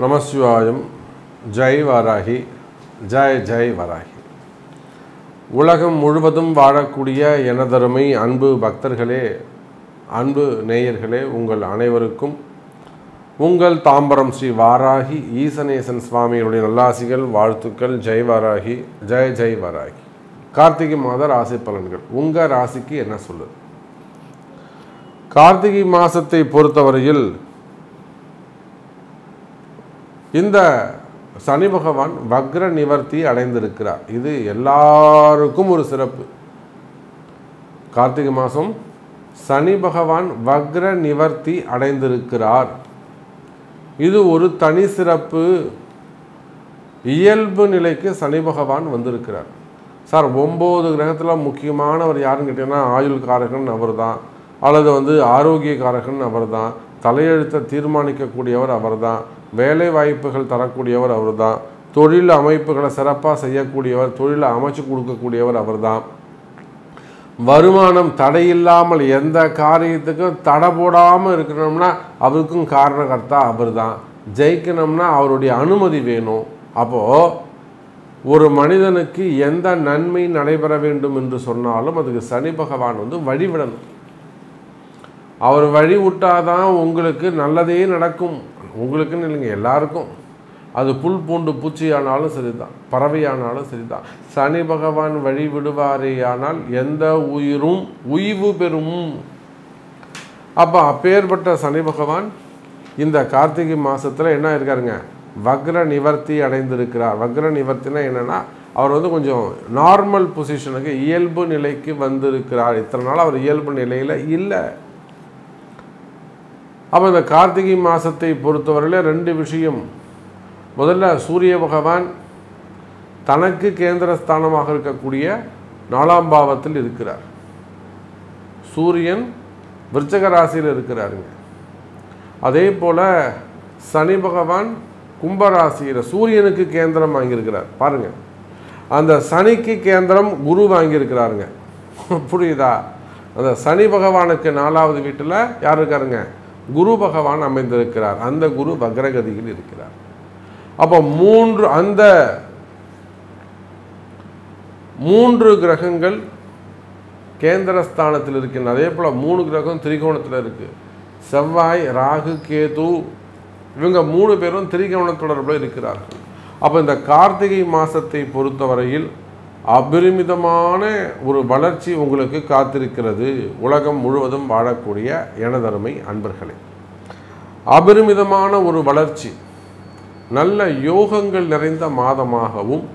நமசிவாயம் ஜெய் வாராகி ஜெய் ஜெய் வராகி. உலகம் முழுவதும் வாழக்கூடிய எனதருமை அன்பு பக்தர்களே அன்பு நேயர்களே உங்கள் அனைவருக்கும் உங்கள் தாம்பரம் ஸ்ரீ வாராகி ஈசனேசன் சுவாமிகளுடைய நல்லாசிகள் வாழ்த்துக்கள் ஜெய் வாராகி ஜெய் ஜெய் வராகி. கார்த்திகை மாத ராசி பலன்கள். உங்கள் ராசிக்கு என்ன சொல்லுது? கார்த்திகை மாதத்தை பொறுத்தவரையில் இந்த சனி பகவான் வக்ர நிவர்த்தி அடைந்திருக்கிறார். இது எல்லாருக்கும் ஒரு சிறப்பு. கார்த்திகை மாதம் சனி பகவான் வக்ர நிவர்த்தி அடைந்திருக்கிறார். இது ஒரு தனி சிறப்பு. இயல்பு நிலைக்கு சனி பகவான் வந்திருக்கிறார். சார் ஒம்பது கிரகத்தில் முக்கியமானவர் யாருன்னு கேட்டிங்கன்னா ஆயுள் காரகன் அவர் தான் அல்லது வந்து ஆரோக்கியக்காரகன் அவர் தான் தலையெழுத்தை தீர்மானிக்கக்கூடியவர் அவர் தான் வேலை வாய்ப்புகள் தரக்கூடியவர் அவர் தான் தொழில் அமைப்புகளை சிறப்பாக செய்யக்கூடியவர் தொழிலை அமைச்சு கொடுக்கக்கூடியவர் அவர் தான் வருமானம் தடையில்லாமல் எந்த காரியத்துக்கும் தடை போடாமல் இருக்கணும்னா அவருக்கும் காரணகர்த்தா அவர் தான் ஜெயிக்கணும்னா அவருடைய அனுமதி வேணும். அப்போது ஒரு மனிதனுக்கு எந்த நன்மை நடைபெற வேண்டும் என்று சொன்னாலும் அதுக்கு சனி பகவான் வந்து வழிவிடணும் அவர் வழி விட்டாதான் உங்களுக்கு நல்லதே நடக்கும். உங்களுக்குன்னு இல்லைங்க எல்லாருக்கும். அது புல் பூண்டு பூச்சியானாலும் சரிதான் பறவையானாலும் சரிதான். சனி பகவான் வழி விடுவாரேயானால் எந்த உயிரும் உய்வு பெறும். அப்போ அப்பேற்பட்ட சனி பகவான் இந்த கார்த்திகை மாதத்தில் என்ன இருக்காருங்க? வக்ர நிவர்த்தி அடைந்திருக்கிறார். வக்ர நிவர்த்தினா என்னென்னா அவர் வந்து கொஞ்சம் நார்மல் பொசிஷனுக்கு இயல்பு நிலைக்கு வந்திருக்கிறார். இத்தனை நாள் அவர் இயல்பு நிலையில் இல்லை. அப்போ இந்த கார்த்திகை மாதத்தை பொறுத்தவரையில் ரெண்டு விஷயம். முதல்ல சூரிய பகவான் தனக்கு கேந்திர ஸ்தானமாக இருக்கக்கூடிய நாலாம் பாவத்தில் இருக்கிறார். சூரியன் விருச்சக ராசியில் இருக்கிறாருங்க. அதே போல் சனி பகவான் கும்பராசியில் சூரியனுக்கு கேந்திரம் வாங்கியிருக்கிறார். பாருங்கள் அந்த சனிக்கு கேந்திரம் குரு வாங்கியிருக்கிறாருங்க. புரியுதா? அந்த சனி பகவானுக்கு நாலாவது வீட்டில் யார் இருக்காருங்க? குரு பகவான் அமைந்திருக்கிறார். அந்த குரு வக்ரகதியில் இருக்கிறார். அப்போ மூன்று அந்த மூன்று கிரகங்கள் கேந்திரஸ்தானத்தில் இருக்கின்ற அதே போல் மூணு கிரகம் திரிகோணத்தில் இருக்குது செவ்வாய் ராகு கேது இவங்க மூணு பேரும் திரிகோண தொடர்பில் இருக்கிறார்கள். அப்போ இந்த கார்த்திகை மாதத்தை பொறுத்தவரையில் அபரிமிதமான ஒரு வளர்ச்சி உங்களுக்கு காத்திருக்கிறது. உலகம் முழுவதும் வாழக்கூடிய எனதருமை அன்பர்களே. அபரிமிதமான ஒரு வளர்ச்சி நல்ல யோகங்கள் நிறைந்த மாதமாகவும்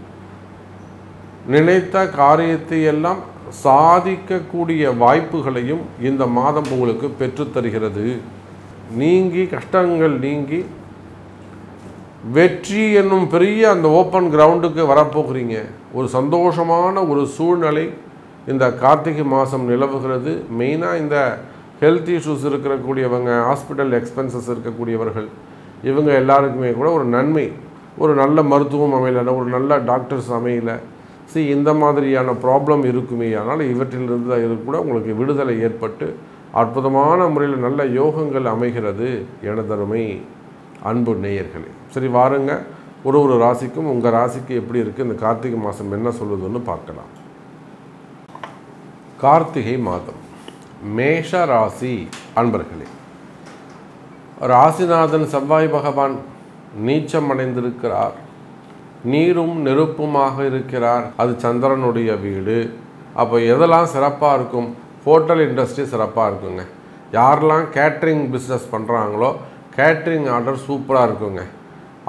நினைத்த காரியத்தை எல்லாம் சாதிக்கக்கூடிய வாய்ப்புகளையும் இந்த மாதம் உங்களுக்கு பெற்றுத்தருகிறது நீங்கி கஷ்டங்கள் நீங்கி வெற்றி என்னும் பெரிய அந்த ஓப்பன் கிரவுண்டுக்கு வரப்போகிறீங்க. ஒரு சந்தோஷமான ஒரு சூழ்நிலை இந்த கார்த்திகை மாதம் நிலவுகிறது. மெயினாக இந்த ஹெல்த் இஷ்யூஸ் இருக்கக்கூடியவங்க ஹாஸ்பிட்டல் எக்ஸ்பென்சஸ் இருக்கக்கூடியவர்கள் இவங்க எல்லாருக்குமே கூட ஒரு நன்மை ஒரு நல்ல மருத்துவம் அமையலை ஒரு நல்ல டாக்டர்ஸ் அமையலை. சி இந்த மாதிரியான ப்ராப்ளம் இருக்குமே. ஆனால் இவற்றிலிருந்து இது கூட உங்களுக்கு விடுதலை ஏற்பட்டு அற்புதமான முறையில் நல்ல யோகங்கள் அமைகிறது எனதருமை அன்பு நேயர்களே. சரி வாருங்க. ஒரு ஒரு ராசிக்கும் உங்கள் ராசிக்கு எப்படி இருக்குது இந்த கார்த்திகை மாதம் என்ன சொல்லுதுன்னு பார்க்கலாம். கார்த்திகை மாதம். மேஷ ராசி அன்பர்களே ராசிநாதன் செவ்வாய் பகவான் நீச்சம் அடைந்திருக்கிறார். நீரும் நெருப்புமாக இருக்கிறார். அது சந்திரனுடைய வீடு. அப்போ எதெல்லாம் சிறப்பாக இருக்கும்? ஹோட்டல் இண்டஸ்ட்ரி சிறப்பாக இருக்குங்க. யாரெல்லாம் கேட்ரிங் பிஸ்னஸ் பண்ணுறாங்களோ கேட்ரிங் ஆர்டர் சூப்பராக இருக்குங்க.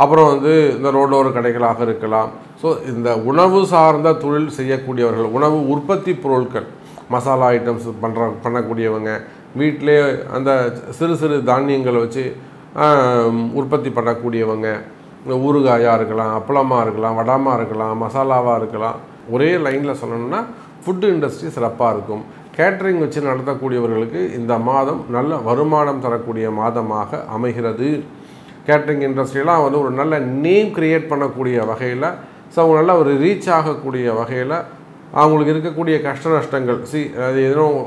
அப்புறம் வந்து இந்த ரோடோர கடைகளாக இருக்கலாம். ஸோ இந்த உணவு சார்ந்த தொழில் செய்யக்கூடியவர்கள் உணவு உற்பத்தி பொருட்கள் மசாலா ஐட்டம்ஸ் பண்ணுற பண்ணக்கூடியவங்க வீட்டிலே அந்த சிறு சிறு தானியங்களை வச்சு உற்பத்தி பண்ணக்கூடியவங்க ஊறுகாயாக இருக்கலாம் அப்பளமாக இருக்கலாம் வடமாக இருக்கலாம் மசாலாவாக இருக்கலாம். ஒரே லைனில் சொல்லணும்னா ஃபுட்டு இண்டஸ்ட்ரி சிறப்பாக இருக்கும். கேட்ரிங் வச்சு நடத்தக்கூடியவர்களுக்கு இந்த மாதம் நல்ல வருமானம் தரக்கூடிய மாதமாக அமைகிறது. கேட்ரிங் இண்டஸ்ட்ரியெலாம் வந்து ஒரு நல்ல நேம் க்ரியேட் பண்ணக்கூடிய வகையில் ஸோ அவங்க நல்லா ஒரு ரீச் ஆகக்கூடிய வகையில் அவங்களுக்கு இருக்கக்கூடிய கஷ்ட நஷ்டங்கள் சி அது எதுவும்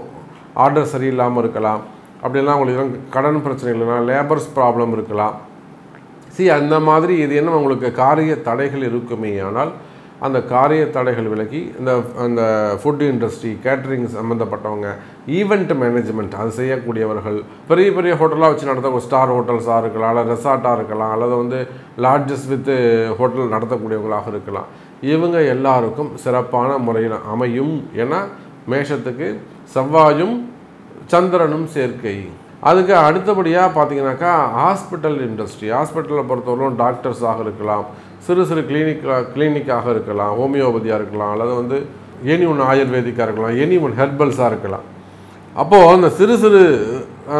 ஆர்டர் சரியில்லாமல் இருக்கலாம். அப்படிலாம் அவங்களுக்கு எதுவும் கடன் பிரச்சனைகள் இல்லைனா லேபர்ஸ் ப்ராப்ளம் இருக்கலாம். சி அந்த மாதிரி இது என்ன அவங்களுக்கு காரிய தடைகள் இருக்குமே ஆனால் அந்த காரிய தடைகள் விலகி இந்த அந்த ஃபுட் இண்டஸ்ட்ரி கேட்டரிங் சம்மந்தப்பட்டவங்க ஈவெண்ட் மேனேஜ்மெண்ட் அது செய்யக்கூடியவர்கள் பெரிய பெரிய ஹோட்டலாக வச்சு நடத்த ஸ்டார் ஹோட்டல்ஸாக இருக்கலாம் அல்லது ரெசார்ட்டாக இருக்கலாம் அல்லது வந்து லாட்ஜஸ் வித் ஹோட்டல் நடத்தக்கூடியவங்களாக இருக்கலாம். இவங்க எல்லாருக்கும் சிறப்பான முறையில் அமையும் ஏன்னா மேஷத்துக்கு செவ்வாயும் சந்திரனும் சேர்க்கை. அதுக்கு அடுத்தபடியாக பார்த்தீங்கன்னாக்கா ஹாஸ்பிட்டல் இண்டஸ்ட்ரி ஹாஸ்பிட்டலை பொறுத்தவரைக்கும் டாக்டர்ஸாக இருக்கலாம் சிறு சிறு கிளினிக்காக கிளினிக்காக இருக்கலாம் ஹோமியோபதியாக இருக்கலாம் அல்லது வந்து எனி ஒன் ஆயுர்வேதிக்காக இருக்கலாம் எனி ஒன் ஹெர்பல்ஸாக இருக்கலாம். அப்போது அந்த சிறு சிறு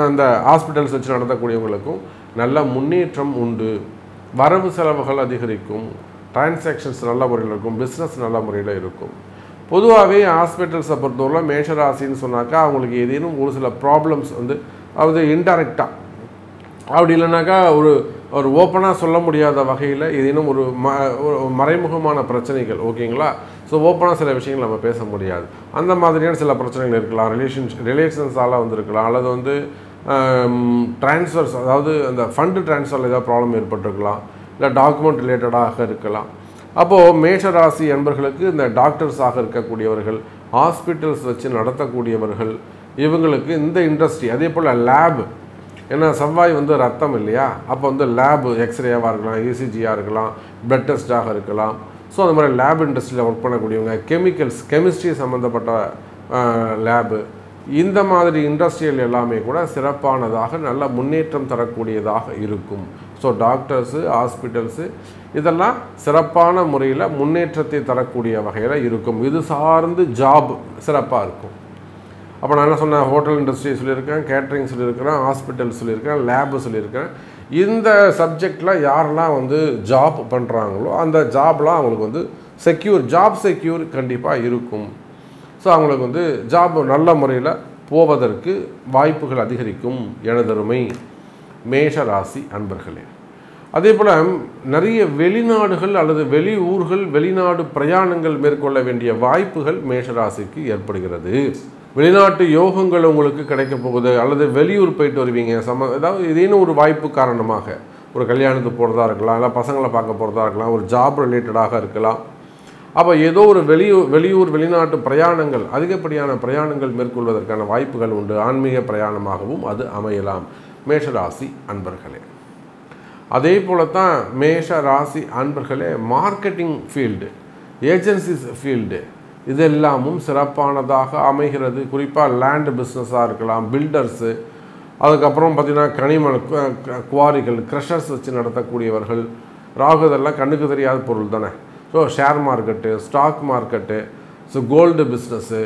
அந்த ஹாஸ்பிட்டல்ஸ் வச்சு நடத்தக்கூடியவங்களுக்கும் நல்ல முன்னேற்றம் உண்டு. வரவு செலவுகள் அதிகரிக்கும் டிரான்சாக்ஷன்ஸ் நல்ல முறையில் இருக்கும் பிஸ்னஸ் நல்ல முறையில் இருக்கும். பொதுவாகவே ஹாஸ்பிட்டல்ஸை பொறுத்தவரை மேஷராசின்னு சொன்னாக்கா அவங்களுக்கு ஏதேனும் ஒரு சில ப்ராப்ளம்ஸ் வந்து அது இன்டைரக்டாக அப்படி இல்லைனாக்கா ஒரு ஒரு ஓப்பனாக சொல்ல முடியாத வகையில் ஏதேனும் ஒரு ம ஒரு மறைமுகமான பிரச்சனைகள் ஓகேங்களா? ஸோ ஓப்பனாக சில விஷயங்கள் நம்ம பேச முடியாது. அந்த மாதிரியான சில பிரச்சனைகள் இருக்கலாம். ரிலேஷன் ரிலேஷன்ஸால் வந்திருக்கலாம். அல்லது வந்து ட்ரான்ஸ்ஃபர்ஸ் அதாவது அந்த ஃபண்டு ட்ரான்ஸ்ஃபரில் ஏதாவது ப்ராப்ளம் ஏற்பட்டிருக்கலாம். இல்லை டாக்குமெண்ட் ரிலேட்டடாக இருக்கலாம். அப்போது மேஷராசி என்பர்களுக்கு இந்த டாக்டர்ஸாக இருக்கக்கூடியவர்கள் ஹாஸ்பிட்டல்ஸ் வச்சு நடத்தக்கூடியவர்கள் இவங்களுக்கு இந்த இண்டஸ்ட்ரி அதே போல் லேபு ஏன்னா செவ்வாய் வந்து ரத்தம் இல்லையா? அப்போ வந்து லேபு எக்ஸ்ரேவாக இருக்கலாம் இசிஜியாக இருக்கலாம் பிளட் டெஸ்ட்டாக இருக்கலாம். ஸோ அந்த மாதிரி லேப் இண்டஸ்ட்ரியில் ஒர்க் பண்ணக்கூடியவங்க கெமிக்கல்ஸ் கெமிஸ்ட்ரி சம்மந்தப்பட்ட லேபு இந்த மாதிரி இண்டஸ்ட்ரியல் எல்லாமே கூட சிறப்பானதாக நல்ல முன்னேற்றம் தரக்கூடியதாக இருக்கும். ஸோ டாக்டர்ஸு ஹாஸ்பிட்டல்ஸு இதெல்லாம் சிறப்பான முறையில் முன்னேற்றத்தை தரக்கூடிய வகையில் இருக்கும். இது சார்ந்து ஜாப் சிறப்பாக இருக்கும். அப்போ நான் என்ன சொன்னேன்? ஹோட்டல் இண்டஸ்ட்ரி சொல்லியிருக்கேன் கேட்ரிங் சொல்லியிருக்கிறேன் ஹாஸ்பிட்டல் சொல்லியிருக்கேன் லேபு சொல்லியிருக்கேன். இந்த சப்ஜெக்டில் யாரெல்லாம் வந்து ஜாப் பண்ணுறாங்களோ அந்த ஜாப்லாம் அவங்களுக்கு வந்து செக்யூர் ஜாப் செக்யூர் கண்டிப்பாக இருக்கும். ஸோ அவங்களுக்கு வந்து ஜாப் நல்ல முறையில் போவதற்கு வாய்ப்புகள் அதிகரிக்கும் எனதருமை மேஷ ராசி அன்பர்களே. அதே போல் நிறைய வெளிநாடுகள் அல்லது வெளி ஊர்கள் வெளிநாடு பிரயாணங்கள் மேற்கொள்ள வேண்டிய வாய்ப்புகள் மேஷராசிக்கு ஏற்படுகிறது. வெளிநாட்டு யோகங்கள் உங்களுக்கு கிடைக்க போகுது அல்லது வெளியூர் போயிட்டு வருவீங்க சம ஏதாவது ஏதேனும் ஒரு வாய்ப்பு காரணமாக ஒரு கல்யாணத்துக்கு போகிறதா இருக்கலாம் இல்லை பசங்களை பார்க்க போகிறதா இருக்கலாம் ஒரு ஜாப் ரிலேட்டடாக இருக்கலாம். அப்போ ஏதோ ஒரு வெளியூர் வெளியூர் வெளிநாட்டு பிரயாணங்கள் அதிகப்படியான பிரயாணங்கள் மேற்கொள்வதற்கான வாய்ப்புகள் உண்டு. ஆன்மீக பிரயாணமாகவும் அது அமையலாம். மேஷராசி அன்பர்களே. அதே போல தான் மேஷ ராசி அன்பர்களே மார்க்கெட்டிங் ஃபீல்டு ஏஜென்சிஸ் ஃபீல்டு இதெல்லாமும் சிறப்பானதாக அமைகிறது. குறிப்பாக லேண்டு பிஸ்னஸாக இருக்கலாம் பில்டர்ஸு அதுக்கப்புறம் பார்த்திங்கன்னா கனிம குவாரிகள் க்ரஷர்ஸ் வச்சு நடத்தக்கூடியவர்கள். ராகு இதெல்லாம் கண்ணுக்கு தெரியாத பொருள் தானே. So share market stock market so gold business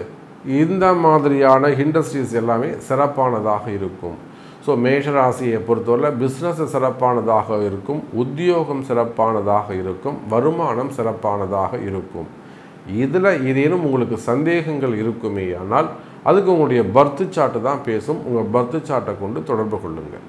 இந்த மாதிரியான இண்டஸ்ட்ரீஸ் எல்லாமே சிறப்பானதாக இருக்கும். ஸோ மேஷராசியை பொறுத்தவரை பிஸ்னஸ் சிறப்பானதாக இருக்கும் உத்தியோகம் சிறப்பானதாக இருக்கும் வருமானம் சிறப்பானதாக இருக்கும். இதில் ஏதேனும் உங்களுக்கு சந்தேகங்கள் இருக்குமே ஆனால் அதுக்கு உங்களுடைய பர்த்து சாட்டு தான் பேசும். உங்கள் பர்த்து சாட்டை கொண்டு தொடர்பு கொள்ளுங்கள்.